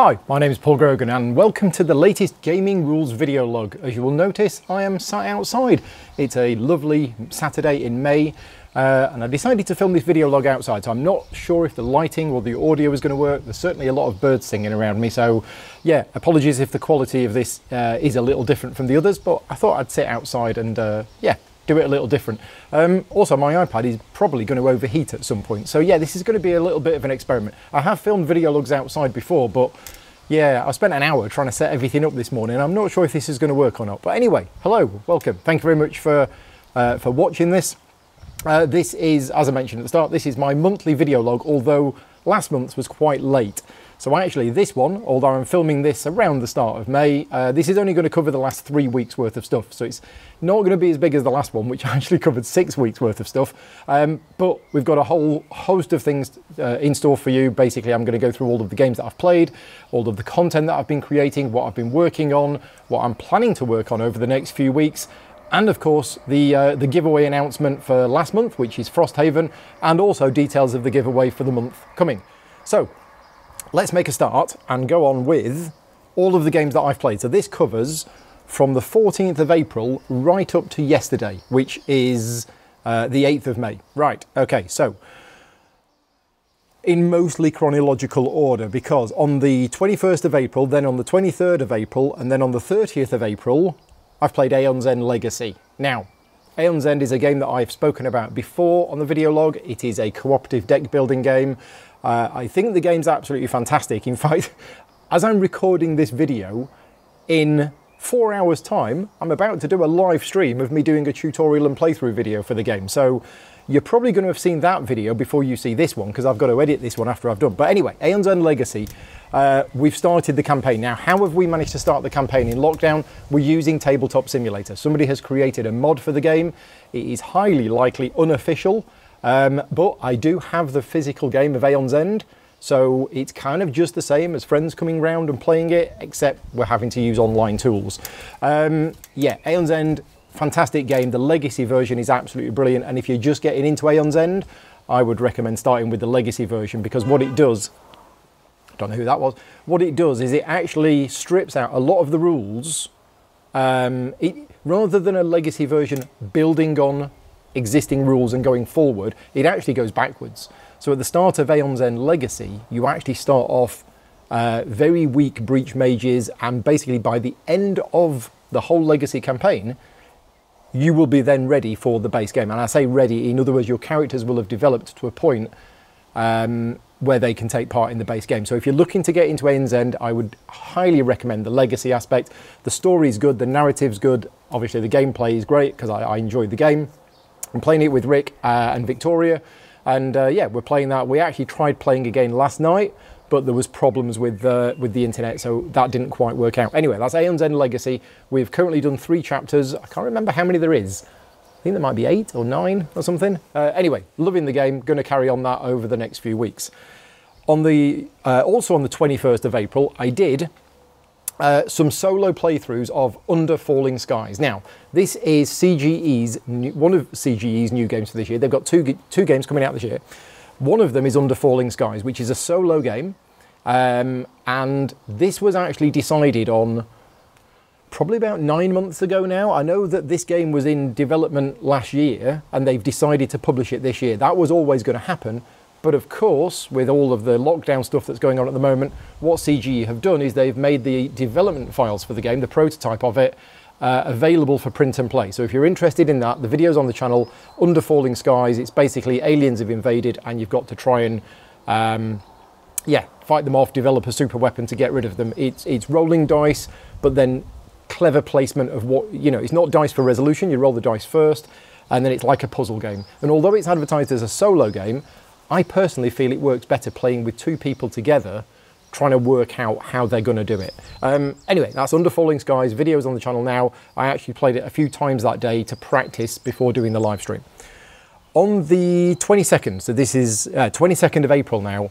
Hi, my name is Paul Grogan and welcome to the latest Gaming Rules video log. As you will notice, I am sat outside. It's a lovely Saturday in May uh, and I decided to film this video log outside. So I'm not sure if the lighting or the audio is going to work. There's certainly a lot of birds singing around me. So yeah, apologies if the quality of this uh, is a little different from the others, but I thought I'd sit outside and uh, yeah, do it a little different. Um, also, my iPad is probably going to overheat at some point. So yeah, this is going to be a little bit of an experiment. I have filmed video logs outside before, but yeah, I spent an hour trying to set everything up this morning. I'm not sure if this is going to work or not. But anyway, hello, welcome. Thank you very much for, uh, for watching this. Uh, this is, as I mentioned at the start, this is my monthly video log, although last month's was quite late. So actually this one, although I'm filming this around the start of May, uh, this is only going to cover the last three weeks worth of stuff. So it's not going to be as big as the last one, which actually covered six weeks worth of stuff. Um, but we've got a whole host of things uh, in store for you. Basically, I'm going to go through all of the games that I've played, all of the content that I've been creating, what I've been working on, what I'm planning to work on over the next few weeks, and of course the uh, the giveaway announcement for last month, which is Frosthaven, and also details of the giveaway for the month coming. So let's make a start and go on with all of the games that I've played. So this covers from the 14th of April right up to yesterday, which is uh, the 8th of May. Right, okay, so in mostly chronological order because on the 21st of April, then on the 23rd of April, and then on the 30th of April, I've played Aeon's End Legacy. Now, Aeon's End is a game that I've spoken about before on the video log. It is a cooperative deck building game. Uh, I think the game's absolutely fantastic. In fact, as I'm recording this video, in four hours time, I'm about to do a live stream of me doing a tutorial and playthrough video for the game. So you're probably going to have seen that video before you see this one because I've got to edit this one after I've done. But anyway, Aeon's End Legacy, uh, we've started the campaign. Now, how have we managed to start the campaign in lockdown? We're using Tabletop Simulator. Somebody has created a mod for the game. It is highly likely unofficial, um, but I do have the physical game of Aeon's End. So it's kind of just the same as friends coming round and playing it, except we're having to use online tools. Um, yeah, Aeon's End fantastic game. The Legacy version is absolutely brilliant. And if you're just getting into Aeon's End, I would recommend starting with the Legacy version because what it does, don't know who that was, what it does is it actually strips out a lot of the rules. Um, it, rather than a Legacy version building on existing rules and going forward, it actually goes backwards. So at the start of Aeon's End Legacy, you actually start off uh, very weak breach mages, and basically by the end of the whole Legacy campaign, you will be then ready for the base game. And I say ready, in other words, your characters will have developed to a point um, where they can take part in the base game. So if you're looking to get into Aeon's End, I would highly recommend the legacy aspect. The story is good, the narrative's good. Obviously, the gameplay is great because I, I enjoyed the game. I'm playing it with Rick uh, and Victoria. And uh, yeah, we're playing that. We actually tried playing again last night, but there was problems with uh, with the internet, so that didn't quite work out. Anyway, that's Aeon's End Legacy. We've currently done three chapters. I can't remember how many there is. I think there might be eight or nine or something. Uh, anyway, loving the game. Going to carry on that over the next few weeks. On the uh, also on the 21st of April, I did uh, some solo playthroughs of Under Falling Skies. Now, this is CGE's new, one of CGE's new games for this year. They've got two two games coming out this year. One of them is Under Falling Skies, which is a solo game. Um, and this was actually decided on probably about nine months ago now. I know that this game was in development last year and they've decided to publish it this year. That was always going to happen. But of course, with all of the lockdown stuff that's going on at the moment, what CGE have done is they've made the development files for the game, the prototype of it, uh, available for print and play. So if you're interested in that, the video's on the channel, Under Falling Skies. It's basically aliens have invaded and you've got to try and, um, yeah, fight them off, develop a super weapon to get rid of them. It's, it's rolling dice, but then clever placement of what, you know, it's not dice for resolution. You roll the dice first and then it's like a puzzle game. And although it's advertised as a solo game, I personally feel it works better playing with two people together trying to work out how they're going to do it. Um, anyway, that's Under Falling Skies. Videos on the channel now. I actually played it a few times that day to practice before doing the live stream. On the 22nd, so this is uh, 22nd of April now,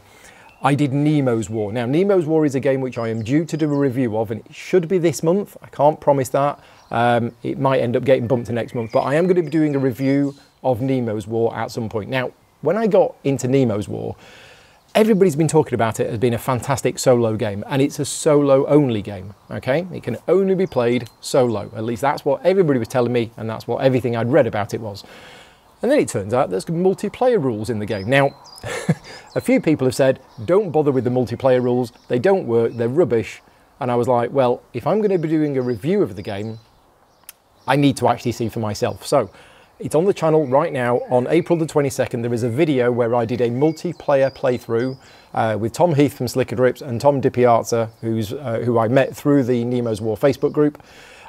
I did Nemo's War. Now, Nemo's War is a game which I am due to do a review of, and it should be this month. I can't promise that. Um, it might end up getting bumped to next month, but I am going to be doing a review of Nemo's War at some point. Now, when I got into Nemo's War, everybody's been talking about it as being a fantastic solo game, and it's a solo only game, okay? It can only be played solo. At least that's what everybody was telling me, and that's what everything I'd read about it was. And then it turns out there's multiplayer rules in the game. Now, a few people have said, don't bother with the multiplayer rules, they don't work, they're rubbish. And I was like, well, if I'm going to be doing a review of the game, I need to actually see for myself. So it's on the channel right now. On April the 22nd, there is a video where I did a multiplayer playthrough uh, with Tom Heath from Slickerdrips and Tom DiPiazza, who's, uh, who I met through the Nemo's War Facebook group.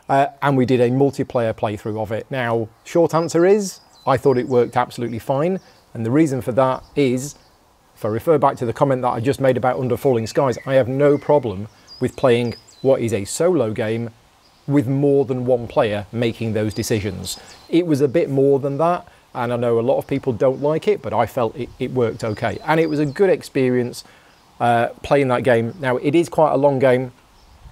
Uh, and we did a multiplayer playthrough of it. Now, short answer is, I thought it worked absolutely fine. And the reason for that is, if I refer back to the comment that I just made about Under Falling Skies, I have no problem with playing what is a solo game with more than one player making those decisions. It was a bit more than that, and I know a lot of people don't like it, but I felt it, it worked okay. And it was a good experience uh, playing that game. Now, it is quite a long game,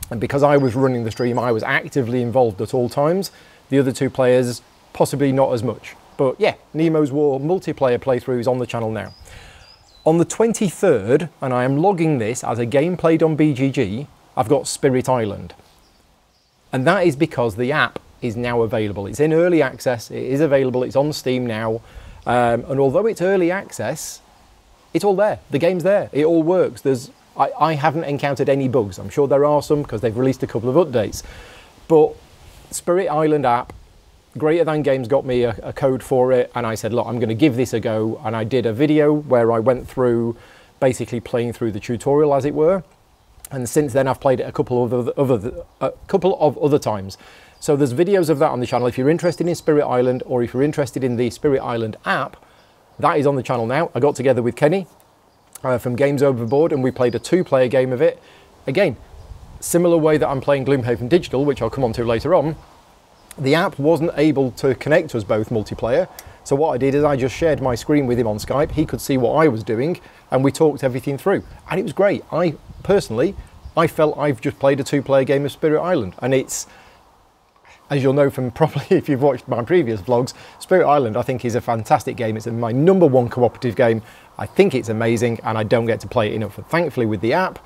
and because I was running the stream, I was actively involved at all times. The other two players, possibly not as much. But yeah, Nemo's War multiplayer playthrough is on the channel now. On the 23rd, and I am logging this as a game played on BGG, I've got Spirit Island. And that is because the app is now available. It's in early access, it is available, it's on Steam now. Um, and although it's early access, it's all there. The game's there, it all works. There's, I, I haven't encountered any bugs. I'm sure there are some because they've released a couple of updates. But Spirit Island app, Greater Than Games got me a, a code for it, and I said, look, I'm going to give this a go. And I did a video where I went through basically playing through the tutorial, as it were and since then I've played it a couple of other, a couple of other times. So there's videos of that on the channel. If you're interested in Spirit Island or if you're interested in the Spirit Island app, that is on the channel now. I got together with Kenny uh, from Games Overboard and we played a two-player game of it. Again, similar way that I'm playing Gloomhaven Digital, which I'll come on to later on, the app wasn't able to connect to us both multiplayer. So what I did is I just shared my screen with him on Skype. He could see what I was doing and we talked everything through. And it was great. I personally, I felt I've just played a two-player game of Spirit Island, and it's as you'll know from probably if you've watched my previous vlogs, Spirit Island I think is a fantastic game. It's my number one cooperative game. I think it's amazing and I don't get to play it enough. And thankfully with the app,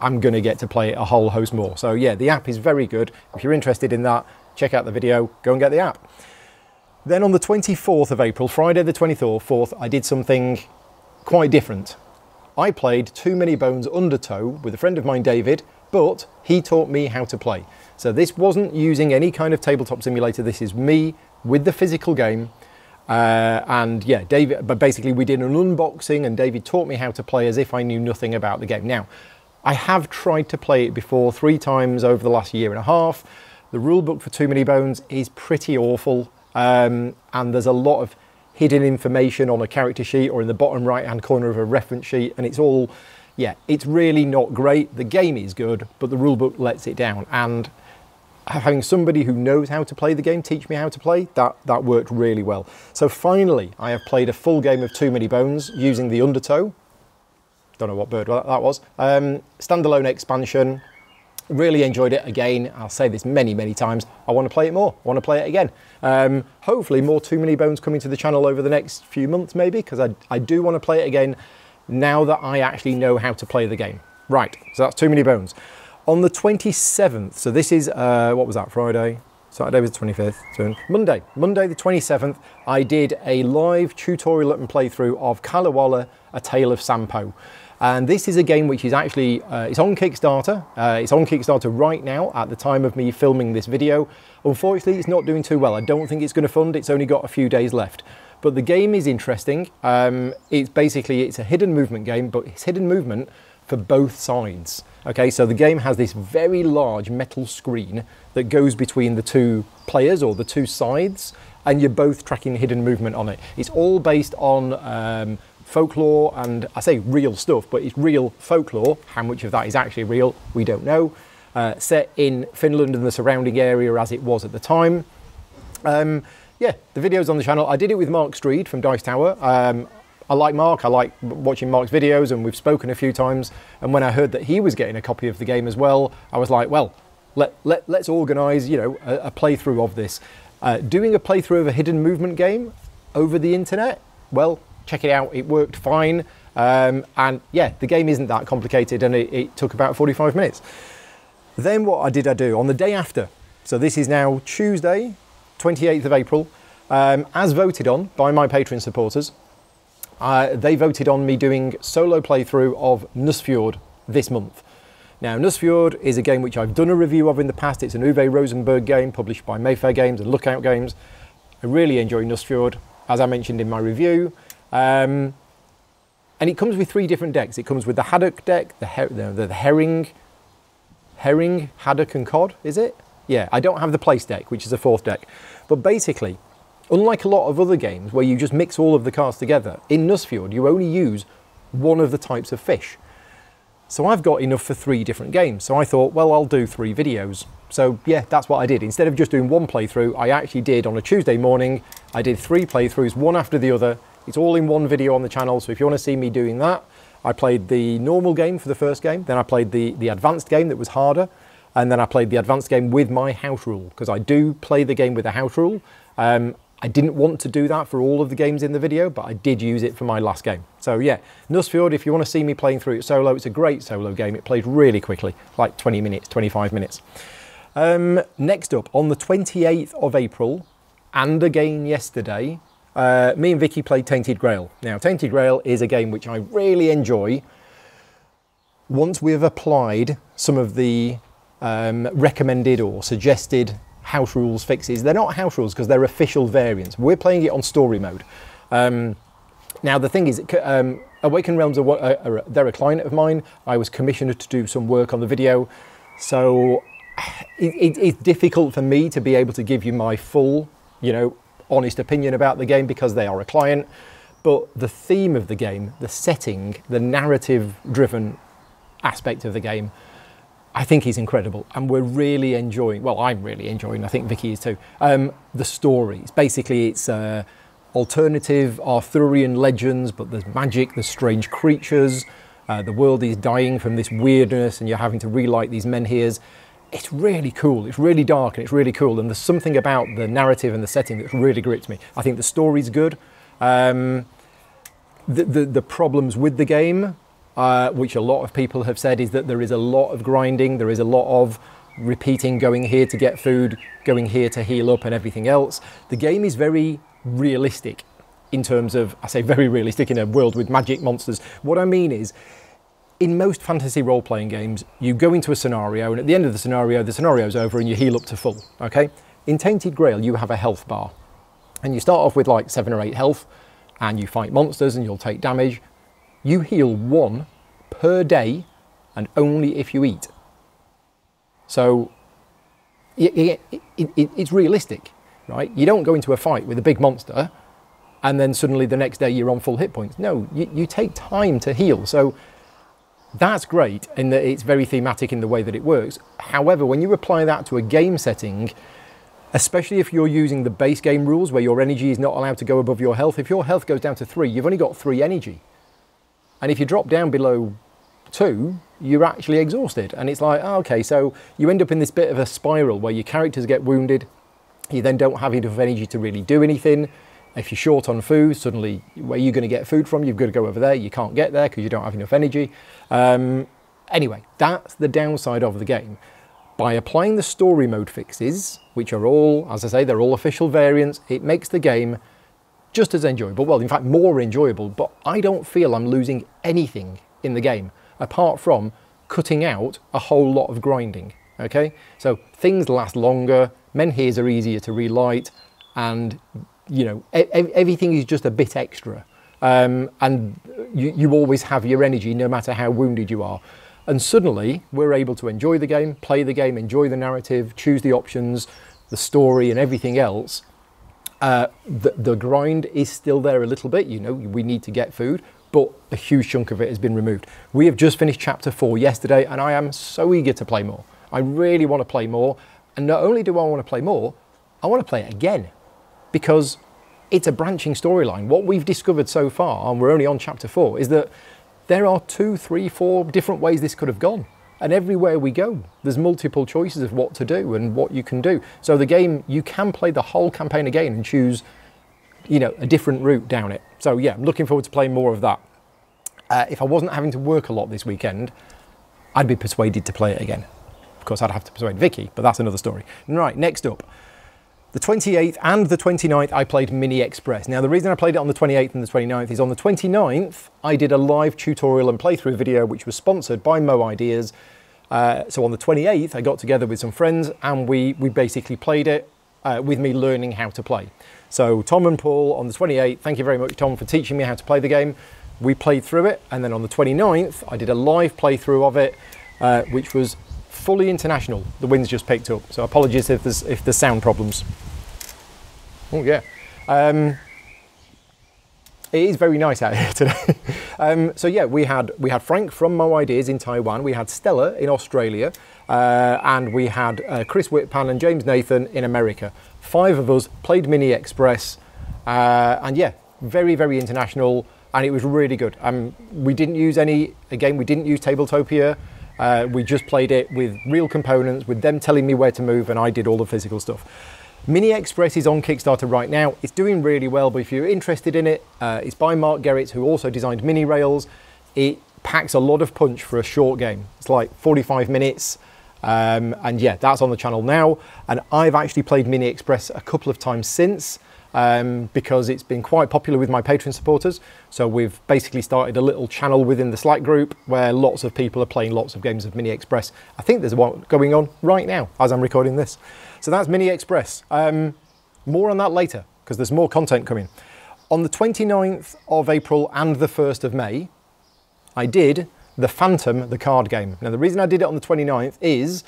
I'm going to get to play it a whole host more. So yeah, the app is very good. If you're interested in that, check out the video, go and get the app. Then on the 24th of April, Friday the 24th, I did something quite different. I played Too Many Bones Undertow with a friend of mine, David, but he taught me how to play. So this wasn't using any kind of tabletop simulator. This is me with the physical game. Uh, and yeah, David, but basically we did an unboxing and David taught me how to play as if I knew nothing about the game. Now, I have tried to play it before three times over the last year and a half. The rulebook for Too Many Bones is pretty awful. Um, and there's a lot of hidden information on a character sheet or in the bottom right hand corner of a reference sheet and it's all yeah it's really not great. The game is good but the rulebook lets it down and having somebody who knows how to play the game teach me how to play that that worked really well. So finally i have played a full game of too many bones using the undertow. Don't know what bird that was. Um, standalone expansion Really enjoyed it again. I'll say this many, many times. I want to play it more. I want to play it again. Um, hopefully more Too Many Bones coming to the channel over the next few months maybe, because I, I do want to play it again now that I actually know how to play the game. Right, so that's Too Many Bones. On the 27th, so this is, uh, what was that, Friday? Saturday was the 25th, so Monday, Monday the 27th, I did a live tutorial and playthrough of Kalevala, A Tale of Sampo. And this is a game which is actually, uh, it's on Kickstarter. Uh, it's on Kickstarter right now at the time of me filming this video. Unfortunately, it's not doing too well. I don't think it's going to fund. It's only got a few days left. But the game is interesting. Um, it's basically, it's a hidden movement game, but it's hidden movement for both sides. Okay, so the game has this very large metal screen that goes between the two players or the two sides, and you're both tracking hidden movement on it. It's all based on um, folklore and I say real stuff, but it's real folklore. How much of that is actually real, we don't know. Uh, set in Finland and the surrounding area as it was at the time. Um, yeah, the video's on the channel. I did it with Mark Streed from Dice Tower. Um, I like Mark, I like watching Mark's videos and we've spoken a few times. And when I heard that he was getting a copy of the game as well, I was like, well, let, let, let's organise, you know, a, a playthrough of this. Uh, doing a playthrough of a hidden movement game over the internet, well, check it out, it worked fine. Um, and yeah, the game isn't that complicated and it, it took about 45 minutes. Then what I did I do on the day after? So this is now Tuesday, 28th of April, um, as voted on by my Patreon supporters. Uh, they voted on me doing solo playthrough of Nusfjord this month. Now, Nusfjord is a game which I've done a review of in the past. It's an Uwe Rosenberg game published by Mayfair Games and Lookout Games. I really enjoy Nusfjord, as I mentioned in my review. Um, and it comes with three different decks. It comes with the haddock deck, the, her the, the herring, herring, haddock and cod, is it? Yeah, I don't have the place deck, which is a fourth deck. But basically, unlike a lot of other games where you just mix all of the cards together, in Nusfjord you only use one of the types of fish. So I've got enough for three different games. So I thought, well, I'll do three videos. So yeah, that's what I did. Instead of just doing one playthrough, I actually did on a Tuesday morning, I did three playthroughs, one after the other, it's all in one video on the channel, so if you want to see me doing that, I played the normal game for the first game, then I played the, the advanced game that was harder, and then I played the advanced game with my house rule, because I do play the game with a house rule. Um, I didn't want to do that for all of the games in the video, but I did use it for my last game. So yeah, Nusfjord, if you want to see me playing through it solo, it's a great solo game. It plays really quickly, like 20 minutes, 25 minutes. Um, next up, on the 28th of April, and again yesterday, uh, me and Vicky played Tainted Grail. Now, Tainted Grail is a game which I really enjoy. Once we've applied some of the um, recommended or suggested house rules fixes, they're not house rules because they're official variants. We're playing it on story mode. Um, now, the thing is, um, Awakened Realms are, are, they're a client of mine. I was commissioned to do some work on the video. So it, it, it's difficult for me to be able to give you my full, you know, honest opinion about the game because they are a client. But the theme of the game, the setting, the narrative driven aspect of the game, I think is incredible. And we're really enjoying, well, I'm really enjoying, I think Vicky is too, um, the stories. Basically, it's uh, alternative Arthurian legends, but there's magic, there's strange creatures. Uh, the world is dying from this weirdness, and you're having to relight these menhirs it's really cool. It's really dark and it's really cool. And there's something about the narrative and the setting that's really gripped me. I think the story's good. Um, the, the, the, problems with the game, uh, which a lot of people have said, is that there is a lot of grinding. There is a lot of repeating, going here to get food, going here to heal up and everything else. The game is very realistic in terms of, I say very realistic in a world with magic monsters. What I mean is, in most fantasy role-playing games, you go into a scenario, and at the end of the scenario, the scenario's over and you heal up to full, okay? In Tainted Grail, you have a health bar. And you start off with like seven or eight health, and you fight monsters and you'll take damage. You heal one per day, and only if you eat. So, it, it, it, it's realistic, right? You don't go into a fight with a big monster, and then suddenly the next day you're on full hit points. No, you, you take time to heal. So that's great in that it's very thematic in the way that it works. However, when you apply that to a game setting, especially if you're using the base game rules where your energy is not allowed to go above your health, if your health goes down to three, you've only got three energy. And if you drop down below two, you're actually exhausted. And it's like, oh, okay, so you end up in this bit of a spiral where your characters get wounded, you then don't have enough energy to really do anything. If you're short on food, suddenly where are you're going to get food from, you've got to go over there. You can't get there because you don't have enough energy. Um, anyway, that's the downside of the game. By applying the story mode fixes, which are all, as I say, they're all official variants, it makes the game just as enjoyable. Well, in fact, more enjoyable, but I don't feel I'm losing anything in the game apart from cutting out a whole lot of grinding. Okay, so things last longer, menhirs are easier to relight, and you know, everything is just a bit extra. Um, and you, you always have your energy no matter how wounded you are. And suddenly we're able to enjoy the game, play the game, enjoy the narrative, choose the options, the story and everything else. Uh, the, the grind is still there a little bit, you know, we need to get food, but a huge chunk of it has been removed. We have just finished chapter four yesterday and I am so eager to play more. I really want to play more. And not only do I want to play more, I want to play it again because it's a branching storyline. What we've discovered so far, and we're only on chapter four, is that there are two, three, four different ways this could have gone. And everywhere we go, there's multiple choices of what to do and what you can do. So the game, you can play the whole campaign again and choose, you know, a different route down it. So yeah, I'm looking forward to playing more of that. uh, if I wasn't having to work a lot this weekend, I'd be persuaded to play it again. Of course, I'd have to persuade Vicky, but that's another story. Right, next up. The 28th and the 29th, I played Mini Express. Now, the reason I played it on the 28th and the 29th is on the 29th, I did a live tutorial and playthrough video, which was sponsored by Moaideas. Uh, so on the 28th, I got together with some friends and we, we basically played it uh, with me learning how to play. So Tom and Paul on the 28th, thank you very much, Tom, for teaching me how to play the game. We played through it, and then on the 29th, I did a live playthrough of it, uh, which was fully international. The wind's just picked up, so apologies if there's if there's sound problems. Oh yeah. Um, it is very nice out here today. um, so yeah, we had we had Frank from Moaideas in Taiwan. We had Stella in Australia, uh, and we had uh, Chris Whitpan and James Nathan in America. Five of us played Mini Express, uh, and yeah, very very international, and it was really good. Um, we didn't use any again. We didn't use Tabletopia. Uh, we just played it with real components, with them telling me where to move, and I did all the physical stuff. Mini Express is on Kickstarter right now. It's doing really well, but if you're interested in it, uh, it's by Mark Gerrits, who also designed Mini Rails. It packs a lot of punch for a short game. It's like 45 minutes. Um, and yeah, that's on the channel now. And I've actually played Mini Express a couple of times since um, because it's been quite popular with my Patreon supporters. So we've basically started a little channel within the Slack group where lots of people are playing lots of games of Mini Express. I think there's one going on right now as I'm recording this. So that's Mini Express. Um, more on that later because there's more content coming. On the 29th of April and the 1st of May, I did the Phantom, the card game. Now the reason I did it on the 29th is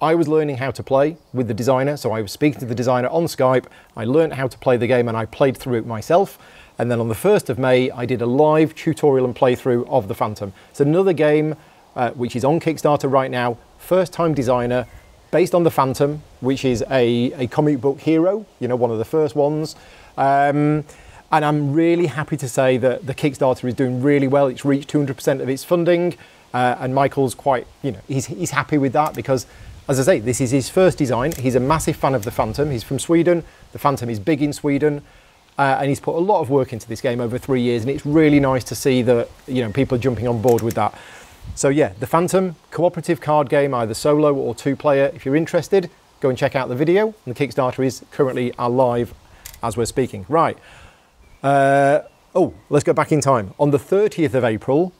I was learning how to play with the designer, so I was speaking to the designer on Skype, I learned how to play the game and I played through it myself. And then on the 1st of May, I did a live tutorial and playthrough of the Phantom. It's another game uh, which is on Kickstarter right now, first time designer, based on the Phantom, which is a, a comic book hero, you know, one of the first ones. Um, and I'm really happy to say that the Kickstarter is doing really well. It's reached 200% of its funding. Uh, and Michael's quite, you know, he's, he's happy with that because as I say, this is his first design. He's a massive fan of the Phantom. He's from Sweden. The Phantom is big in Sweden. Uh, and he's put a lot of work into this game over three years. And it's really nice to see that, you know, people are jumping on board with that. So yeah, the Phantom, cooperative card game, either solo or two player. If you're interested, go and check out the video. And the Kickstarter is currently alive as we're speaking. Right. Uh, oh, let's go back in time. On the 30th of April,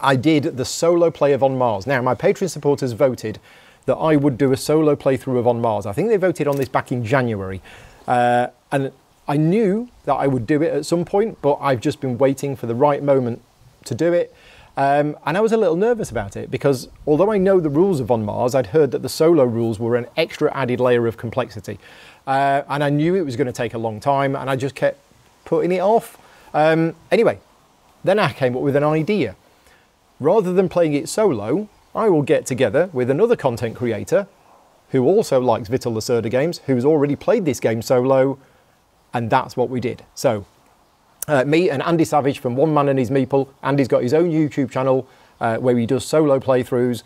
I did the solo play of On Mars. Now, my Patreon supporters voted that I would do a solo playthrough of On Mars. I think they voted on this back in January. Uh, and I knew that I would do it at some point, but I've just been waiting for the right moment to do it. Um, and I was a little nervous about it because although I know the rules of On Mars, I'd heard that the solo rules were an extra added layer of complexity. Uh, and I knew it was going to take a long time and I just kept putting it off. Um, anyway, then I came up with an idea. Rather than playing it solo, I will get together with another content creator who also likes Vital Lacerda games, who's already played this game solo, and that's what we did. So, uh, me and Andy Savage from One Man and His Meeple. Andy's got his own YouTube channel uh, where he does solo playthroughs,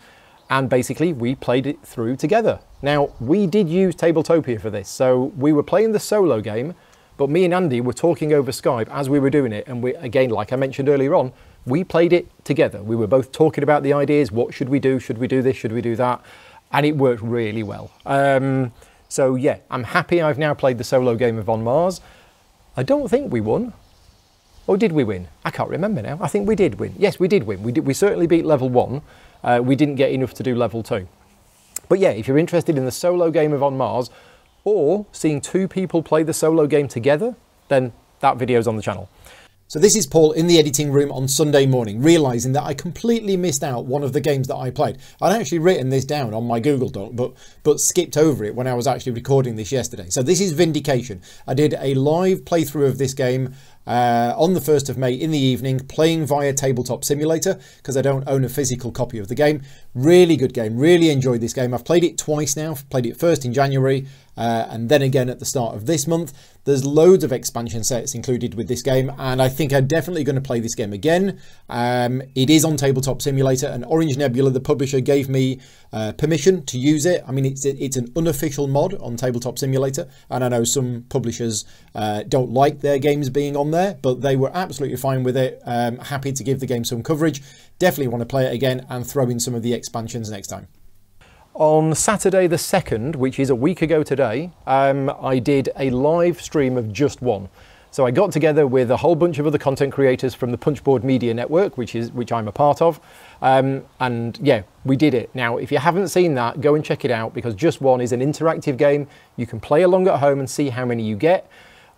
and basically we played it through together. Now, we did use Tabletopia for this, so we were playing the solo game, but me and Andy were talking over Skype as we were doing it, and we, again, like I mentioned earlier on, we played it together. We were both talking about the ideas. What should we do? Should we do this? Should we do that? And it worked really well. Um, so yeah, I'm happy I've now played the solo game of On Mars. I don't think we won. Or did we win? I can't remember now. I think we did win. Yes, we did win. We, did, we certainly beat level one. Uh, we didn't get enough to do level two. But yeah, if you're interested in the solo game of On Mars or seeing two people play the solo game together, then that video's on the channel. So this is Paul in the editing room on Sunday morning, realising that I completely missed out one of the games that I played. I'd actually written this down on my Google Doc, but, but skipped over it when I was actually recording this yesterday. So this is Vindication. I did a live playthrough of this game uh, on the 1st of May in the evening, playing via Tabletop Simulator, because I don't own a physical copy of the game. Really good game, really enjoyed this game. I've played it twice now, played it first in January, Uh, and then again at the start of this month. There's loads of expansion sets included with this game, and I think I'm definitely going to play this game again. Um, it is on Tabletop Simulator, and Orange Nebula, the publisher, gave me uh, permission to use it. I mean, it's it's an unofficial mod on Tabletop Simulator, and I know some publishers uh, don't like their games being on there, but they were absolutely fine with it. Um, happy to give the game some coverage. Definitely want to play it again and throw in some of the expansions next time. On Saturday the 2nd, which is a week ago today, um, I did a live stream of just one. So I got together with a whole bunch of other content creators from the Punchboard Media Network, which is which I'm a part of, um, and yeah, we did it. Now, if you haven't seen that, go and check it out because Just One is an interactive game. You can play along at home and see how many you get.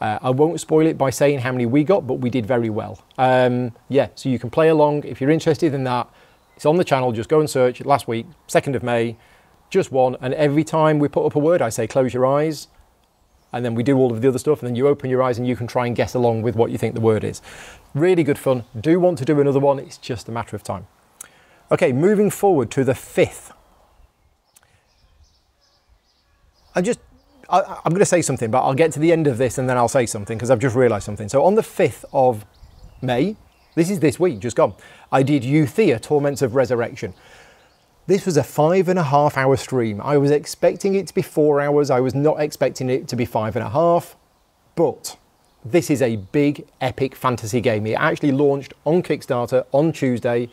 Uh, I won't spoil it by saying how many we got, but we did very well. Um, yeah, so you can play along if you're interested in that. It's on the channel. Just go and search. Last week, 2nd of May just one. And every time we put up a word, I say, close your eyes. And then we do all of the other stuff. And then you open your eyes and you can try and guess along with what you think the word is. Really good fun. Do want to do another one. It's just a matter of time. Okay, moving forward to the 5th. I just, I, am going to say something, but I'll get to the end of this and then I'll say something because I've just realised something. So on the 5th of May, this is this week, just gone, I did Euthia, Torments of Resurrection. This was a five and a half hour stream. I was expecting it to be four hours. I was not expecting it to be five and a half, but this is a big epic fantasy game. It actually launched on Kickstarter on Tuesday.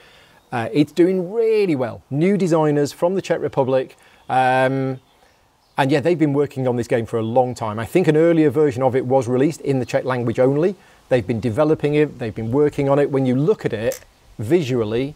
Uh, it's doing really well. New designers from the Czech Republic. Um, and yeah, they've been working on this game for a long time. I think an earlier version of it was released in the Czech language only. They've been developing it, they've been working on it. When you look at it visually,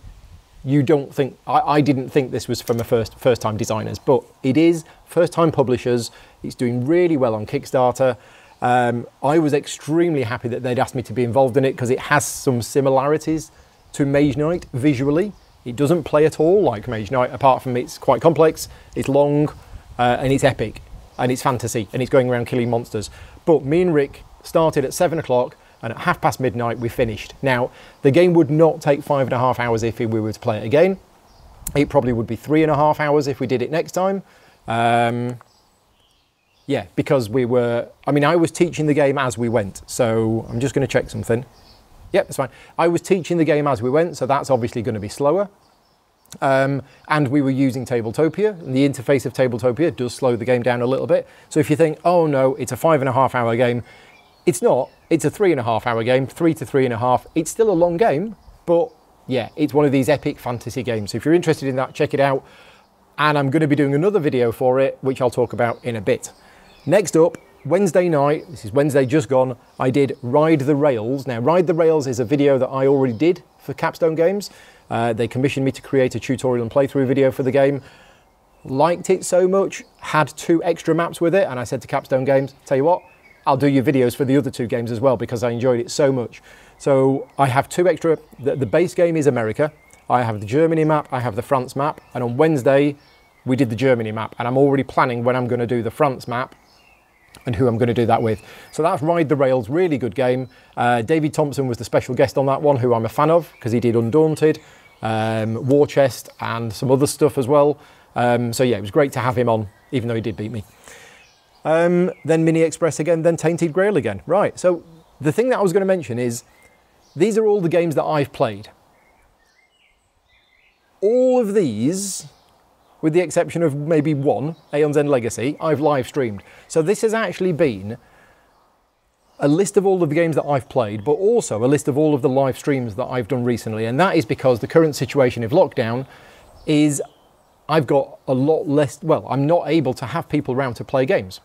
you don't think I, I, didn't think this was from a first first time designers, but it is first time publishers. It's doing really well on Kickstarter. Um, I was extremely happy that they'd asked me to be involved in it because it has some similarities to Mage Knight visually. It doesn't play at all like Mage Knight, apart from it's quite complex, it's long, uh, and it's epic, and it's fantasy, and it's going around killing monsters. But me and Rick started at seven o'clock and at half past midnight we finished. Now, the game would not take five and a half hours if we were to play it again. It probably would be three and a half hours if we did it next time. Um, yeah, because we were, I mean, I was teaching the game as we went, so I'm just going to check something. Yep, that's fine. I was teaching the game as we went, so that's obviously going to be slower. Um, and we were using Tabletopia, and the interface of Tabletopia does slow the game down a little bit. So if you think, oh no, it's a five and a half hour game, it's not. It's a three and a half hour game, three to three and a half. It's still a long game, but yeah, it's one of these epic fantasy games. So if you're interested in that, check it out. And I'm going to be doing another video for it, which I'll talk about in a bit. Next up, Wednesday night, this is Wednesday just gone, I did Ride the Rails. Now, Ride the Rails is a video that I already did for Capstone Games. Uh, they commissioned me to create a tutorial and playthrough video for the game. Liked it so much, had two extra maps with it, and I said to Capstone Games, tell you what, I'll do your videos for the other two games as well because I enjoyed it so much. So I have two extra, the, the base game is America. I have the Germany map, I have the France map, and on Wednesday we did the Germany map, and I'm already planning when I'm going to do the France map and who I'm going to do that with. So that's Ride the Rails, really good game. Uh, David Thompson was the special guest on that one, who I'm a fan of because he did Undaunted, um, War Chest, and some other stuff as well. Um, so yeah, it was great to have him on, even though he did beat me. Um, then Mini Express again, then Tainted Grail again. Right, so the thing that I was going to mention is these are all the games that I've played. All of these, with the exception of maybe one, Aeon's End Legacy, I've live streamed. So this has actually been a list of all of the games that I've played, but also a list of all of the live streams that I've done recently. And that is because the current situation of lockdown is I've got a lot less, well, I'm not able to have people around to play games.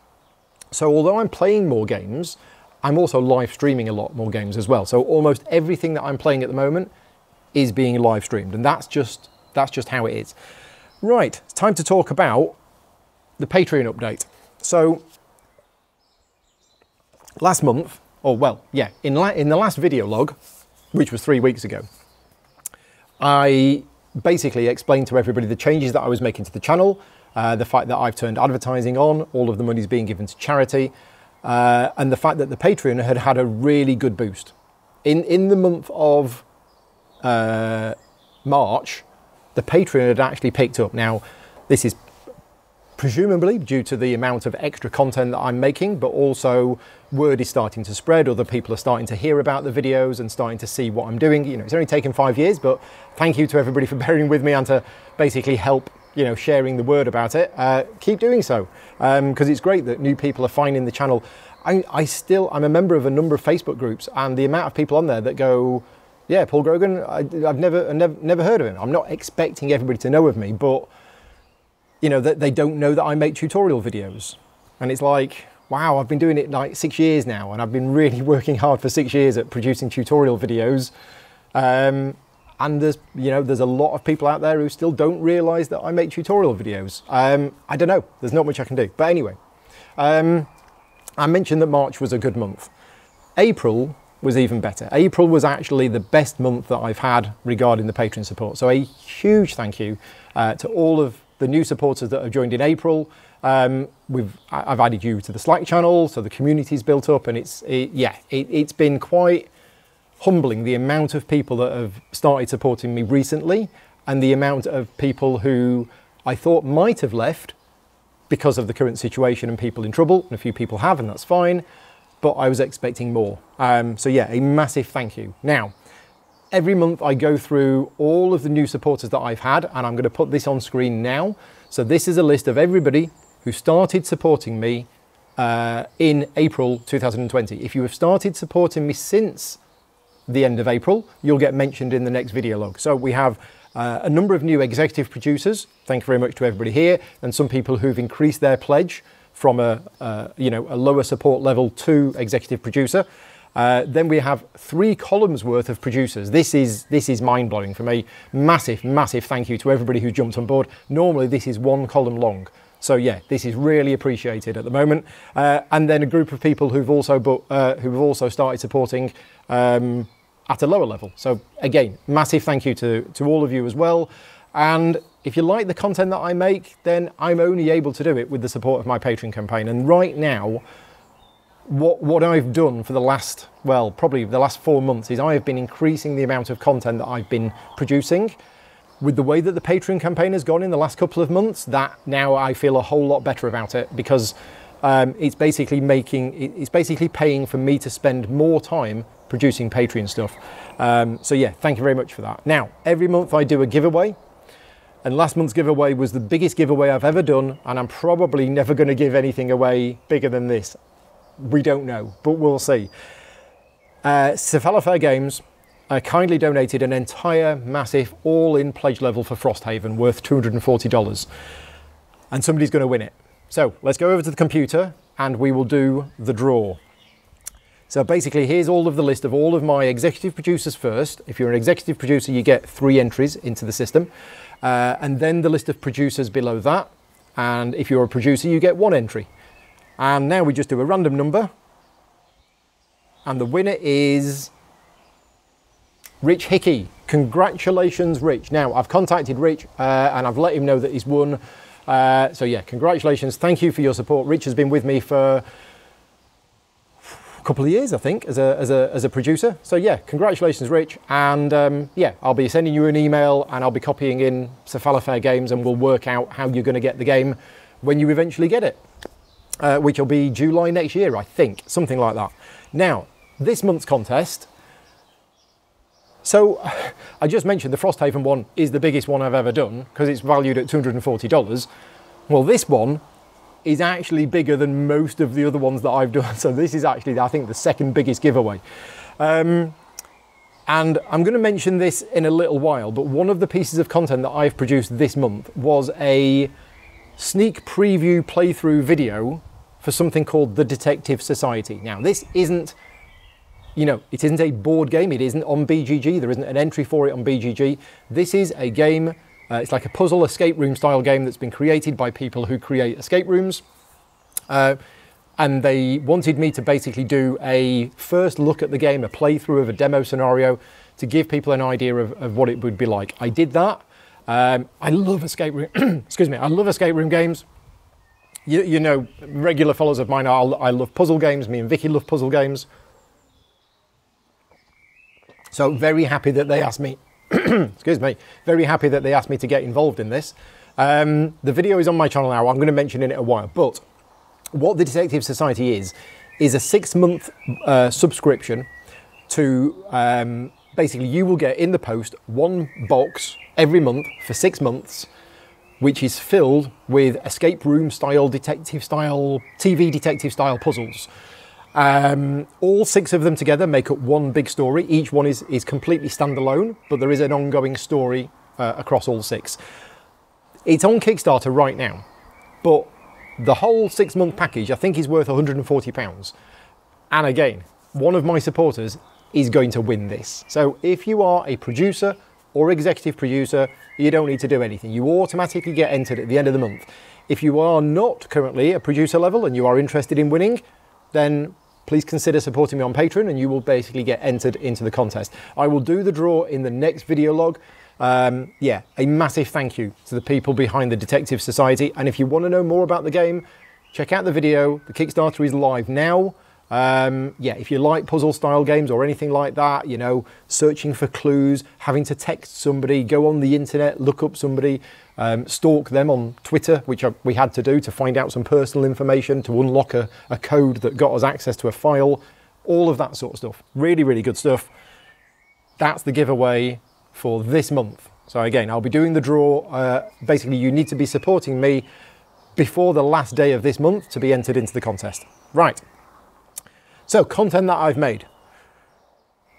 So although I'm playing more games, I'm also live streaming a lot more games as well. So almost everything that I'm playing at the moment is being live streamed, and that's just that's just how it is. Right, it's time to talk about the Patreon update. So last month, or well, yeah, in in the last video log, which was three weeks ago, I basically explained to everybody the changes that I was making to the channel, uh, the fact that I've turned advertising on, all of the money is being given to charity, uh, and the fact that the Patreon had had a really good boost. In, in the month of uh, March, the Patreon had actually picked up. Now, this is presumably due to the amount of extra content that I'm making, but also word is starting to spread. Other people are starting to hear about the videos and starting to see what I'm doing. You know, it's only taken five years, but thank you to everybody for bearing with me and to basically help, you know, sharing the word about it. Uh, keep doing so because um, it's great that new people are finding the channel. I, I still, I'm a member of a number of Facebook groups, and the amount of people on there that go, yeah, Paul Grogan, I, have never, never, never heard of him. I'm not expecting everybody to know of me, but you know, that they don't know that I make tutorial videos. And it's like, wow, I've been doing it like six years now, and I've been really working hard for six years at producing tutorial videos. Um, and there's, you know, there's a lot of people out there who still don't realize that I make tutorial videos. Um, I don't know, there's not much I can do. But anyway, um, I mentioned that March was a good month. April was even better. April was actually the best month that I've had regarding the Patreon support. So a huge thank you uh, to all of the new supporters that have joined in April. Um, we've, I've added you to the Slack channel, so the community's built up, and it's it, yeah, it, it's been quite humbling the amount of people that have started supporting me recently, and the amount of people who I thought might have left because of the current situation and people in trouble, and a few people have, and that's fine. But I was expecting more. Um, so yeah, a massive thank you. Now, every month I go through all of the new supporters that I've had, and I'm going to put this on screen now. So this is a list of everybody who started supporting me uh, in April 2020. If you have started supporting me since the end of April, you'll get mentioned in the next video log. So we have uh, a number of new executive producers. Thank you very much to everybody here, and some people who've increased their pledge from a, you know, a lower support level to executive producer. Uh, then we have three columns worth of producers. This is this is mind blowing for me. Massive, massive thank you to everybody who jumped on board. Normally this is one column long. So yeah, this is really appreciated at the moment. Uh, and then a group of people who've also but, uh, who've also started supporting um, at a lower level. So again, massive thank you to to all of you as well. And if you like the content that I make, then I'm only able to do it with the support of my Patreon campaign. And right now, what, what I've done for the last, well, probably the last four months is I have been increasing the amount of content that I've been producing. With the way that the Patreon campaign has gone in the last couple of months, that now I feel a whole lot better about it because um, it's basically making, it's basically paying for me to spend more time producing Patreon stuff. Um, so yeah, thank you very much for that. Now, every month I do a giveaway. And last month's giveaway was the biggest giveaway I've ever done, and I'm probably never going to give anything away bigger than this we don't know, but we'll see. Uh, Cephalofair Games uh, kindly donated an entire massive all-in pledge level for Frosthaven worth $240 and somebody's going to win it. So let's go over to the computer and we will do the draw. So basically here's all of the list of all of my executive producers first. If you're an executive producer you get three entries into the system uh, and then the list of producers below that and if you're a producer you get one entry. And now we just do a random number. And the winner is Rich Hickey. Congratulations, Rich. Now, I've contacted Rich uh, and I've let him know that he's won. Uh, so, yeah, congratulations. Thank you for your support. Rich has been with me for couple of years, I think, as a, as a, as a producer. So, yeah, congratulations, Rich. And um, yeah, I'll be sending you an email and I'll be copying in Cephalofair Games and we'll work out how you're going to get the game when you eventually get it uh, which will be July next year, I think, something like that. Now, this month's contest. So, I just mentioned the Frosthaven one is the biggest one I've ever done because it's valued at $240. Well, this one is actually bigger than most of the other ones that I've done. So, this is actually, I think, the second biggest giveaway. Um, and I'm going to mention this in a little while, but one of the pieces of content that I've produced this month was a sneak preview playthrough video for something called the Detective Society. Now, this isn't, you know, it isn't a board game. It isn't on BGG. There isn't an entry for it on BGG. This is a game. Uh, it's like a puzzle escape room style game that's been created by people who create escape rooms. Uh, and they wanted me to basically do a first look at the game, a playthrough of a demo scenario to give people an idea of, of what it would be like. I did that. Um, I love escape room, excuse me, I love escape room games you, you know, regular followers of mine, are, I love puzzle games. Me and Vicky love puzzle games. So very happy that they asked me, excuse me, very happy that they asked me to get involved in this. Um, the video is on my channel now. I'm going to mention in it a while. But what the Detective Society is, is a six month uh, subscription to um, basically you will get in the post one box every month for six months, which is filled with escape room style, detective style, TV detective style puzzles. Um, all six of them together make up one big story. Each one is, is completely standalone, but there is an ongoing story uh, across all six. It's on Kickstarter right now, but the whole six month package I think is worth £140. And again, one of my supporters is going to win this. So if you are a producer or executive producer, you don't need to do anything. You automatically get entered at the end of the month. If you are not currently a producer level and you are interested in winning, then please consider supporting me on Patreon and you will basically get entered into the contest. I will do the draw in the next video log. Um, yeah, a massive thank you to the people behind the Detective Society. And if you want to know more about the game, check out the video. The Kickstarter is live now. Um, yeah, if you like puzzle style games or anything like that, you know, searching for clues, having to text somebody, go on the internet, look up somebody, um, stalk them on Twitter, which we had to do to find out some personal information, to unlock a, a code that got us access to a file, all of that sort of stuff. Really, really good stuff. That's the giveaway for this month. So again, I'll be doing the draw. Uh, basically, you need to be supporting me before the last day of this month to be entered into the contest. Right. So content that I've made.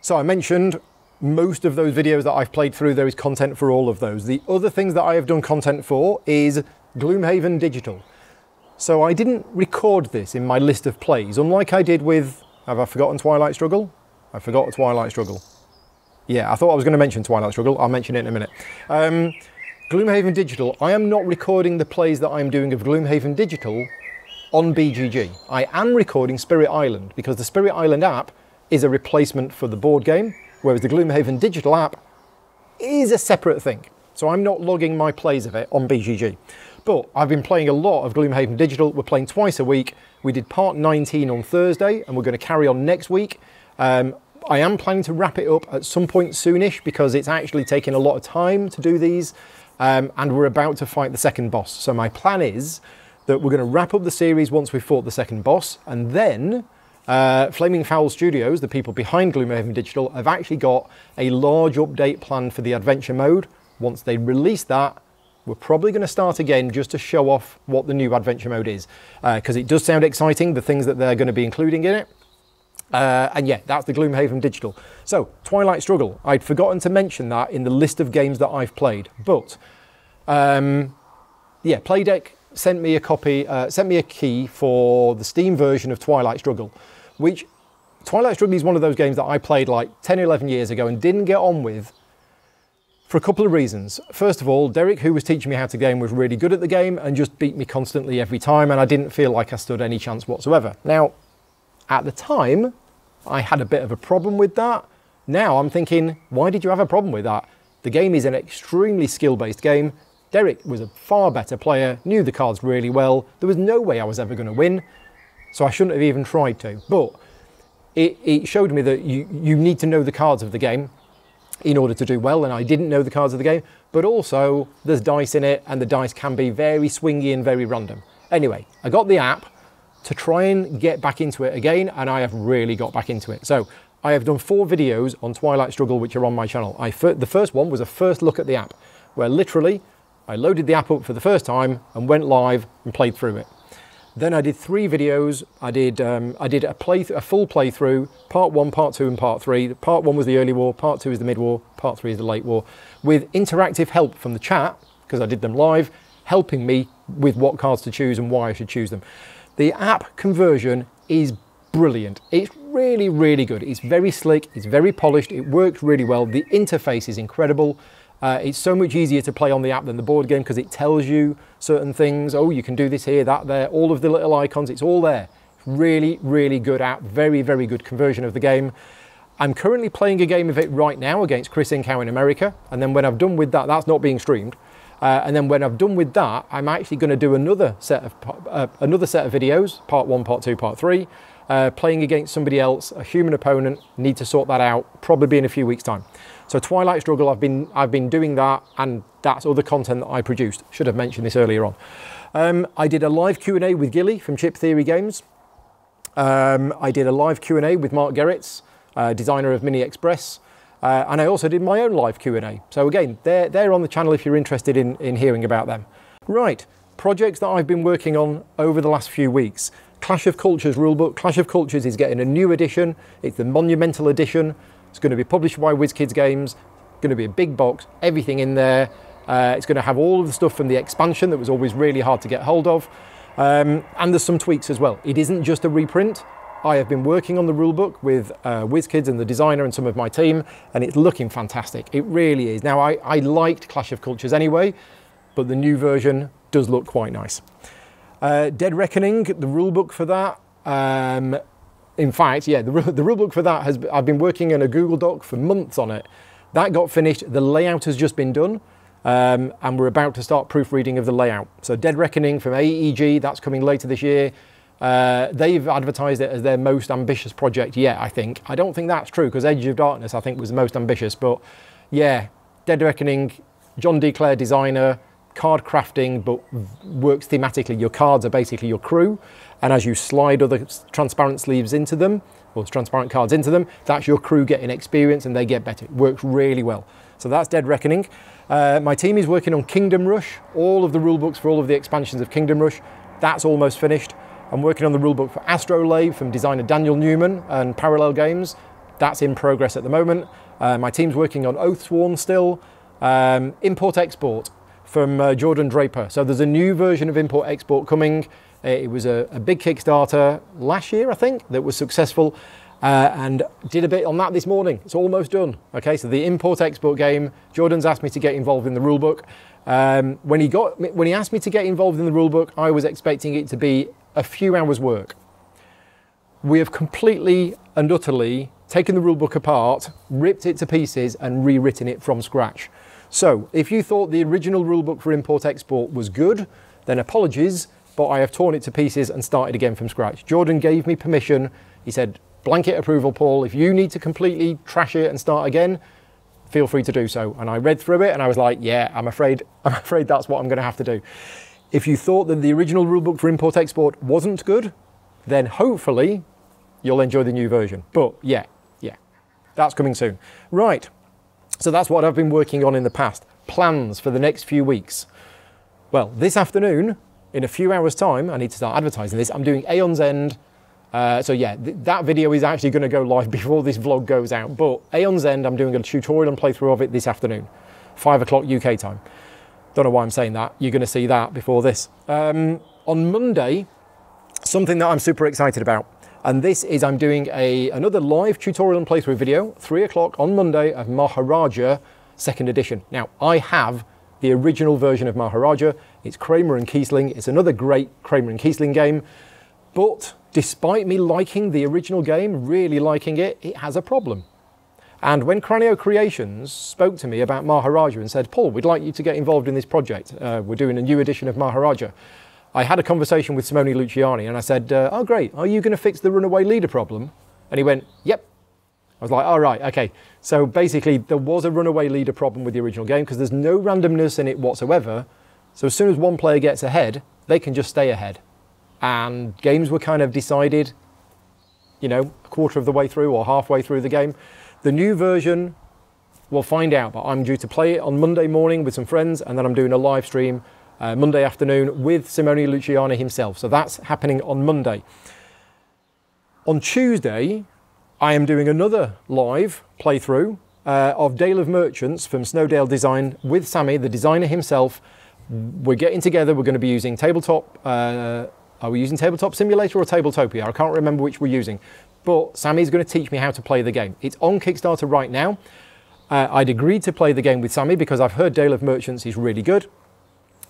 So I mentioned most of those videos that I've played through, there is content for all of those. The other things that I have done content for is Gloomhaven Digital. So I didn't record this in my list of plays, unlike I did with, have I forgotten Twilight Struggle? I forgot Twilight Struggle. Yeah, I thought I was going to mention Twilight Struggle. I'll mention it in a minute. Um, Gloomhaven Digital. I am not recording the plays that I'm doing of Gloomhaven Digital on BGG. I am recording Spirit Island because the Spirit Island app is a replacement for the board game, whereas the Gloomhaven digital app is a separate thing. So I'm not logging my plays of it on BGG. But I've been playing a lot of Gloomhaven Digital. We're playing twice a week. We did part 19 on Thursday, and we're going to carry on next week. Um, I am planning to wrap it up at some point soonish because it's actually taking a lot of time to do these, um, and we're about to fight the second boss. So my plan is that we're going to wrap up the series once we've fought the second boss, and then uh, Flaming Fowl Studios, the people behind Gloomhaven Digital, have actually got a large update planned for the adventure mode. Once they release that, we're probably going to start again just to show off what the new adventure mode is, because uh, it does sound exciting, the things that they're going to be including in it. Uh, and yeah, that's the Gloomhaven Digital. So, Twilight Struggle. I'd forgotten to mention that in the list of games that I've played, but um, yeah, Playdek sent me a copy, uh, sent me a key for the Steam version of Twilight Struggle, which Twilight Struggle is one of those games that I played like 10, 11 years ago and didn't get on with for a couple of reasons. First of all, Derek, who was teaching me how to game, was really good at the game and just beat me constantly every time, and I didn't feel like I stood any chance whatsoever. Now, at the time, I had a bit of a problem with that. Now I'm thinking, why did you have a problem with that? The game is an extremely skill based game. Derek was a far better player, knew the cards really well. There was no way I was ever going to win, so I shouldn't have even tried to. But it, it showed me that you, you need to know the cards of the game in order to do well, and I didn't know the cards of the game. But also, there's dice in it, and the dice can be very swingy and very random. Anyway, I got the app to try and get back into it again, and I have really got back into it. So I have done four videos on Twilight Struggle, which are on my channel. I, the first one was a first look at the app, where literally I loaded the app up for the first time and went live and played through it. Then I did three videos. I did um, I did a play a full playthrough, part one, part two, and part three. Part one was the early war, part two is the mid war, part three is the late war, with interactive help from the chat because I did them live, helping me with what cards to choose and why I should choose them. The app conversion is brilliant. It's really, really good. It's very slick. It's very polished. It works really well. The interface is incredible. Uh, it's so much easier to play on the app than the board game because it tells you certain things. Oh, you can do this here, that there, all of the little icons, it's all there. Really, really good app. Very, very good conversion of the game. I'm currently playing a game of it right now against Chris Incow in America. And then when I've done with that, that's not being streamed. Uh, and then when I've done with that, I'm actually going to do another set of uh, another set of videos, part one, part two, part three, uh, playing against somebody else, a human opponent. Need to sort that out, probably be in a few weeks' time. So Twilight Struggle, I've been I've been doing that, and That's other content that I produced. Should have mentioned this earlier on. Um, I did a live Q&A with Gilly from Chip Theory Games. Um, I did a live Q&A with Mark Gerrits, uh, designer of Mini Express. Uh, and I also did my own live Q&A. So again, they're, they're on the channel if you're interested in, in hearing about them. Right, projects that I've been working on over the last few weeks. Clash of Cultures rulebook. Clash of Cultures is getting a new edition. It's the Monumental Edition. It's going to be published by WizKids Games. Going to be a big box, everything in there. Uh, it's going to have all of the stuff from the expansion that was always really hard to get hold of. Um, and there's some tweaks as well. It isn't just a reprint. I have been working on the rulebook with uh, WizKids and the designer and some of my team, and it's looking fantastic. It really is. Now, I, I liked Clash of Cultures anyway, but the new version does look quite nice. Uh, Dead Reckoning, the rulebook for that. Um, in fact, yeah, the, the rulebook for that has I've been working in a Google Doc for months on it. That got finished. The layout has just been done. Um, and we're about to start proofreading of the layout. So Dead Reckoning from AEG, that's coming later this year. Uh, they've advertised it as their most ambitious project yet, I think. I don't think that's true because Edge of Darkness, I think, was the most ambitious. But yeah, Dead Reckoning, John D. Clair designer, card crafting, but works thematically. Your cards are basically your crew. And as you slide other transparent sleeves into them, or transparent cards into them, that's your crew getting experience and they get better. It works really well. So that's Dead Reckoning. Uh, my team is working on Kingdom Rush, all of the rulebooks for all of the expansions of Kingdom Rush. That's almost finished. I'm working on the rulebook for Astrolabe from designer Daniel Newman and Parallel Games. That's in progress at the moment. Uh, my team's working on Oathsworn still. Um, Import Export from uh, Jordan Draper. So there's a new version of Import Export coming. Uh, it was a, a, big Kickstarter last year, I think, that was successful. Uh, and did a bit on that this morning. It's almost done. Okay, so the import export game. Jordan's asked me to get involved in the rulebook. Um, when he got when he asked me to get involved in the rulebook, I was expecting it to be a few hours work. We have completely and utterly taken the rulebook apart, ripped it to pieces, and rewritten it from scratch. So, if you thought the original rulebook for import export was good, then apologies, but I have torn it to pieces and started again from scratch. Jordan gave me permission. He said, blanket approval, Paul. If you need to completely trash it and start again, feel free to do so. And I read through it and I was like, yeah, I'm afraid, I'm afraid that's what I'm going to have to do. If you thought that the original rulebook for import export wasn't good, then hopefully you'll enjoy the new version. But yeah, yeah, that's coming soon. Right, so that's what I've been working on in the past. Plans for the next few weeks. Well, this afternoon, in a few hours' time, I need to start advertising this. I'm doing Aeon's End. Uh, so yeah, th that video is actually going to go live before this vlog goes out. But Aeon's End, I'm doing a tutorial and playthrough of it this afternoon, five o'clock UK time. Don't know why I'm saying that. You're going to see that before this. Um, on Monday, something that I'm super excited about. And this is I'm doing a another live tutorial and playthrough video, three o'clock on Monday of Maharaja second edition. Now, I have the original version of Maharaja. It's Kramer and Kiesling. It's another great Kramer and Kiesling game. But despite me liking the original game, really liking it, it has a problem. And when Cranio Creations spoke to me about Maharaja and said, Paul, we'd like you to get involved in this project. Uh, we're doing a new edition of Maharaja. I had a conversation with Simone Luciani and I said, uh, oh great, are you going to fix the runaway leader problem? And he went, yep. I was like, all right, okay. So basically there was a runaway leader problem with the original game because there's no randomness in it whatsoever. So as soon as one player gets ahead, they can just stay ahead. And games were kind of decided, you know, a quarter of the way through or halfway through the game. The new version, we'll find out, but I'm due to play it on Monday morning with some friends and then I'm doing a live stream uh, Monday afternoon with Simone Luciani himself. So that's happening on Monday. On Tuesday, I am doing another live playthrough uh, of Dale of Merchants from Snowdale Design with Sammy, the designer himself. We're getting together. We're going to be using tabletop. Uh, are we using Tabletop Simulator or Tabletopia? I can't remember which we're using. But Sammy's going to teach me how to play the game. It's on Kickstarter right now. Uh, I'd agreed to play the game with Sammy because I've heard Dale of Merchants is really good.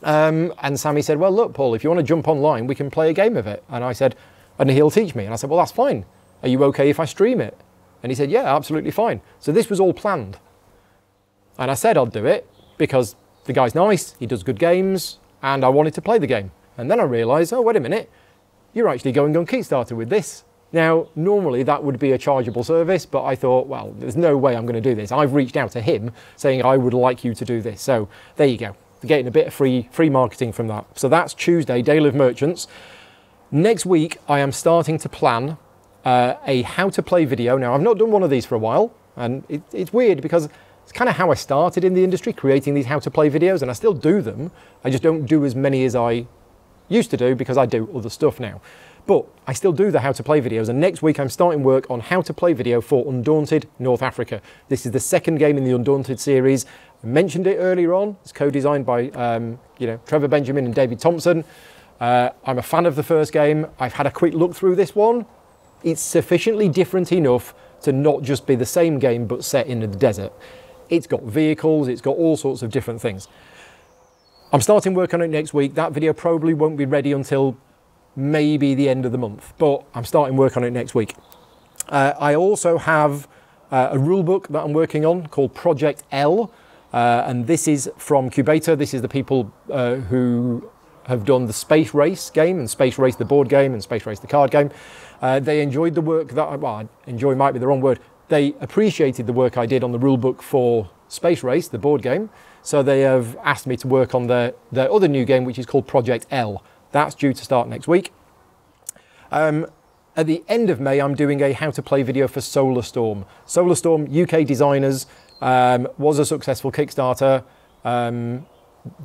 Um, and Sammy said, well, look, Paul, if you want to jump online, we can play a game of it. And I said, and he'll teach me. And I said, well, that's fine. Are you okay if I stream it? And he said, yeah, absolutely fine. So this was all planned. And I said I'd do it because the guy's nice, he does good games, and I wanted to play the game. And then I realised, oh, wait a minute, you're actually going on Kickstarter with this. Now, normally that would be a chargeable service, but I thought, well, there's no way I'm going to do this. I've reached out to him saying I would like you to do this. So there you go. Getting a bit of free free marketing from that. So that's Tuesday, Dale of Merchants. Next week, I am starting to plan uh, a how to play video. Now, I've not done one of these for a while, and it, it's weird because it's kind of how I started in the industry, creating these how to play videos, and I still do them. I just don't do as many as I used to do because I do other stuff now. But I still do the how to play videos, and next week I'm starting work on how to play video for Undaunted North Africa. This is the second game in the Undaunted series. I mentioned it earlier on. It's co-designed by um, you know Trevor Benjamin and David Thompson. Uh, I'm a fan of the first game. I've had a quick look through this one. It's sufficiently different enough to not just be the same game but set in the desert. It's got vehicles, it's got all sorts of different things. I'm starting work on it next week. That video probably won't be ready until maybe the end of the month, but I'm starting work on it next week. Uh, I also have uh, a rule book that I'm working on called Project L, uh, and this is from Cubator. This is the people uh, who have done the Space Race game and Space Race the board game and Space Race the card game. Uh, they enjoyed the work that, well, enjoy might be the wrong word. They appreciated the work I did on the rule book for Space Race, the board game. So they have asked me to work on their, their other new game, which is called Project L. That's due to start next week. Um, at the end of May, I'm doing a how to play video for Solar Storm, Solar Storm, UK designers, um, was a successful Kickstarter. Um,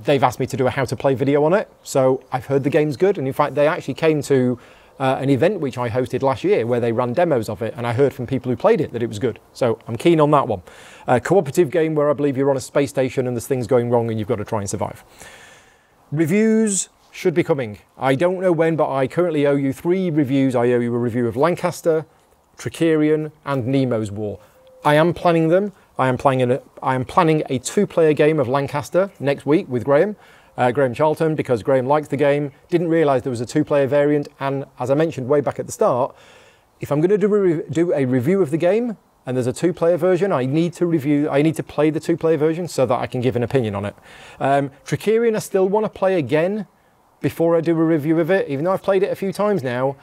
they've asked me to do a how to play video on it. So I've heard the game's good. And in fact, they actually came to uh, an event which I hosted last year where they ran demos of it. And I heard from people who played it that it was good. So I'm keen on that one. A cooperative game where I believe you're on a space station and there's things going wrong and you've got to try and survive. Reviews should be coming. I don't know when, but I currently owe you three reviews. I owe you a review of Lancaster, Trickerion, and Nemo's War. I am planning them. I am planning a, I am planning a two-player game of Lancaster next week with Graham, uh, Graham Charlton, because Graham likes the game. Didn't realise there was a two-player variant, and as I mentioned way back at the start, if I'm going to do a, do a review of the game and there's a two-player version, I need to review. I need to play the two-player version so that I can give an opinion on it. Um, I still want to play again before I do a review of it, even though I've played it a few times now.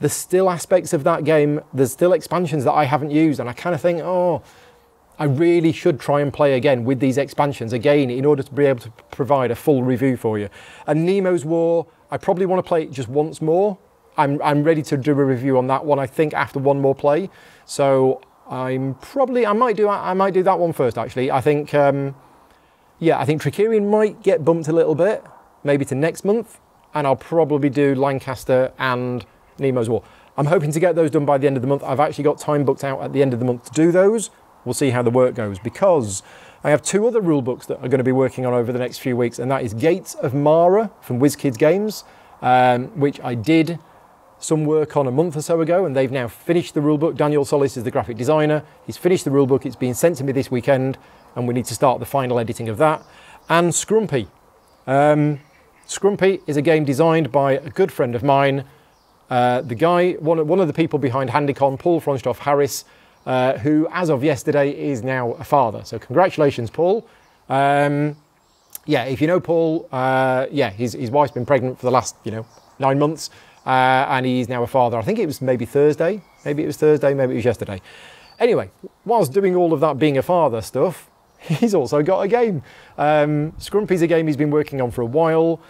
There's still aspects of that game. There's still expansions that I haven't used, and I kind of think, oh I really should try and play again with these expansions again in order to be able to provide a full review for you. And Nemo's War, I probably want to play it just once more. I'm, I'm ready to do a review on that one, I think, after one more play. So I'm probably, I might do, I might do that one first, actually. I think, um, yeah, I think Trickerion might get bumped a little bit, maybe to next month. And I'll probably do Lancaster and Nemo's War. I'm hoping to get those done by the end of the month. I've actually got time booked out at the end of the month to do those. We'll see how the work goes because I have two other rule books that I'm going to be working on over the next few weeks, and that is Gates of Mara from WizKids Games, um, which I did some work on a month or so ago, and they've now finished the rule book. Daniel Solis is the graphic designer. He's finished the rule book. It's being sent to me this weekend, and we need to start the final editing of that. And Scrumpy. Um, Scrumpy is a game designed by a good friend of mine. Uh, the guy, one, one of the people behind Handycon, Paul Fronstoff Harris, uh, who, as of yesterday, is now a father. So congratulations, Paul. Um, yeah, if you know Paul, uh, yeah, his, his wife's been pregnant for the last, you know, nine months, uh, and he's now a father. I think it was maybe Thursday, maybe it was Thursday, maybe it was yesterday. Anyway, whilst doing all of that being a father stuff, he's also got a game. Um, Scrumpy's a game he's been working on for a while.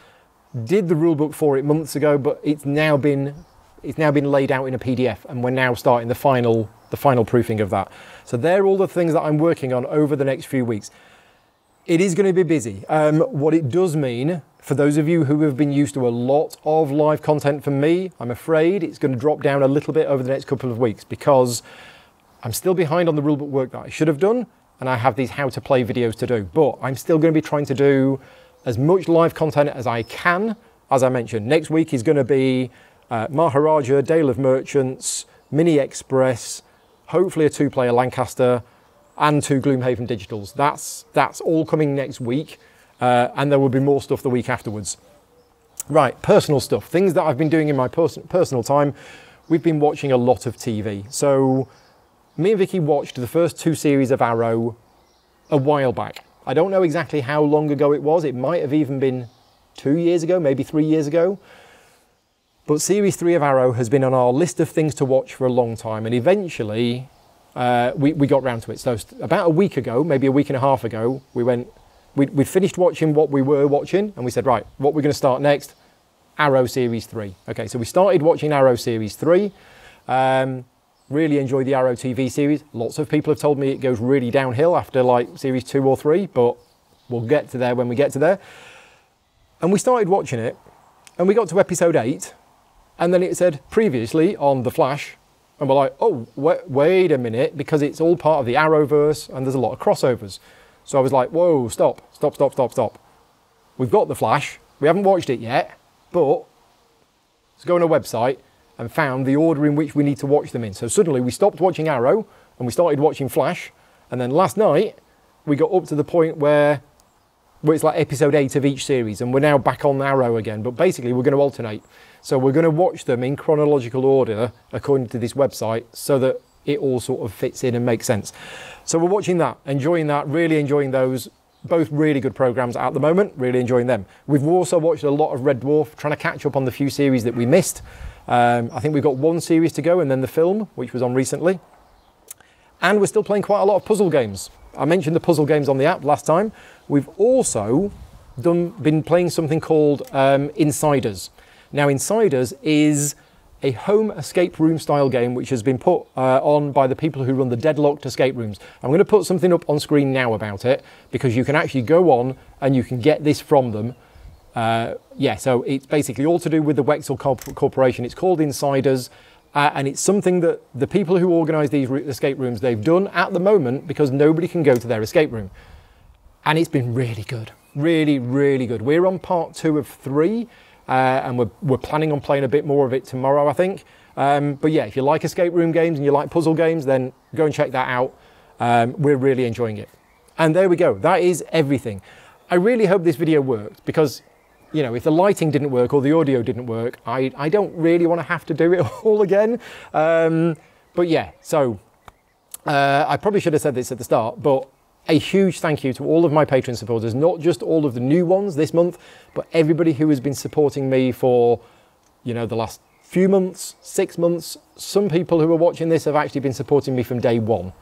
Did the rulebook for it months ago, but it's now been it's now been laid out in a PDF, and we're now starting the final the final proofing of that. So they're all the things that I'm working on over the next few weeks. It is going to be busy. Um, what it does mean, for those of you who have been used to a lot of live content from me, I'm afraid it's going to drop down a little bit over the next couple of weeks because I'm still behind on the rulebook work that I should have done, and I have these how to play videos to do. But I'm still going to be trying to do as much live content as I can. As I mentioned, next week is going to be uh, Maharaja, Dale of Merchants, Mini Express, hopefully a two-player Lancaster, and two Gloomhaven Digitals. That's, that's all coming next week, uh, and there will be more stuff the week afterwards. Right, personal stuff, things that I've been doing in my pers personal time. We've been watching a lot of TV. So me and Vicky watched the first two series of Arrow a while back. I don't know exactly how long ago it was. It might have even been two years ago, maybe three years ago. But Series 3 of Arrow has been on our list of things to watch for a long time, and eventually uh, we, we got round to it. So about a week ago, maybe a week and a half ago, we went, we, we finished watching what we were watching, and we said, right, what we're going to start next? Arrow Series 3. Okay, so we started watching Arrow Series 3. Um, really enjoyed the Arrow TV series. Lots of people have told me it goes really downhill after like Series 2 or 3, but we'll get to there when we get to there. And we started watching it, and we got to episode 8, and then it said previously on The Flash, and we're like, oh, wait, wait a minute, because it's all part of the Arrowverse and there's a lot of crossovers. So I was like, whoa, stop, stop, stop, stop, stop. We've got The Flash, we haven't watched it yet, but let's go on a website and found the order in which we need to watch them in. So suddenly we stopped watching Arrow and we started watching Flash. And then last night we got up to the point where, where it's like episode eight of each series and we're now back on Arrow again. But basically we're going to alternate. So we're going to watch them in chronological order according to this website so that it all sort of fits in and makes sense. So we're watching that, enjoying that, really enjoying those. Both really good programs at the moment, really enjoying them. We've also watched a lot of Red Dwarf, trying to catch up on the few series that we missed. Um, I think we've got one series to go and then the film, which was on recently. And we're still playing quite a lot of puzzle games. I mentioned the puzzle games on the app last time. We've also done, been playing something called um, Insiders. Now, Insiders is a home escape room style game which has been put uh, on by the people who run the Deadlocked escape rooms. I'm going to put something up on screen now about it because you can actually go on and you can get this from them. Uh, yeah, so it's basically all to do with the Wexel Corporation. It's called Insiders. Uh, and it's something that the people who organise these escape rooms, they've done at the moment because nobody can go to their escape room. And it's been really good. Really, really good. We're on part two of three uh, and we're, we're planning on playing a bit more of it tomorrow, I think. Um, but yeah, if you like escape room games and you like puzzle games, then go and check that out. Um, we're really enjoying it. And there we go. That is everything. I really hope this video worked because, you know, if the lighting didn't work or the audio didn't work, I, I don't really want to have to do it all again. Um, but yeah, so uh, I probably should have said this at the start, but a huge thank you to all of my Patreon supporters, not just all of the new ones this month, but everybody who has been supporting me for, you know, the last few months, six months. Some people who are watching this have actually been supporting me from day one.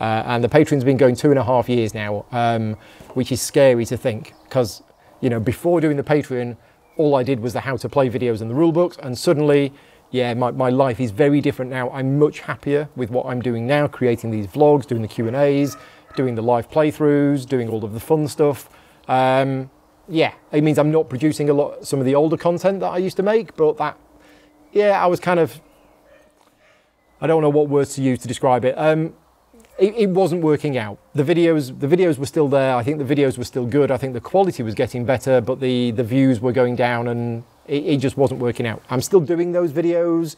Uh, and the Patreon's been going two and a half years now, um, which is scary to think because, you know, before doing the Patreon, all I did was the how to play videos and the rule books. And suddenly, yeah, my, my life is very different now. I'm much happier with what I'm doing now, creating these vlogs, doing the Q&As, doing the live playthroughs, doing all of the fun stuff. Um, yeah, it means I'm not producing a lot, some of the older content that I used to make, but that, yeah, I was kind of, I don't know what words to use to describe it. Um, it, it, wasn't working out. The videos, the videos were still there. I think the videos were still good. I think the quality was getting better, but the, the views were going down and it, it just wasn't working out. I'm still doing those videos,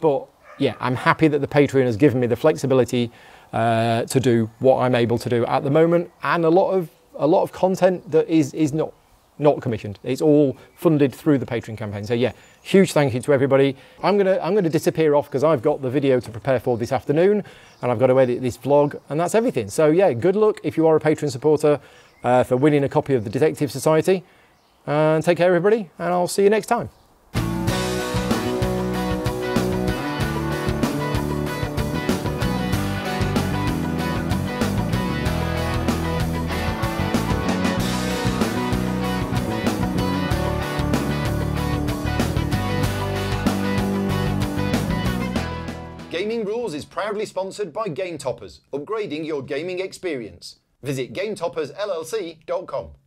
but yeah, I'm happy that the Patreon has given me the flexibility uh, to do what I'm able to do at the moment, and a lot of a lot of content that is is not not commissioned. It's all funded through the Patreon campaign. So yeah, huge thank you to everybody. I'm gonna I'm gonna disappear off because I've got the video to prepare for this afternoon, and I've got to edit this vlog, and that's everything. So yeah, good luck if you are a Patreon supporter uh, for winning a copy of the Detective Society. And take care, everybody, and I'll see you next time. Proudly sponsored by Game Toppers, upgrading your gaming experience. Visit GameToppersLLC.com.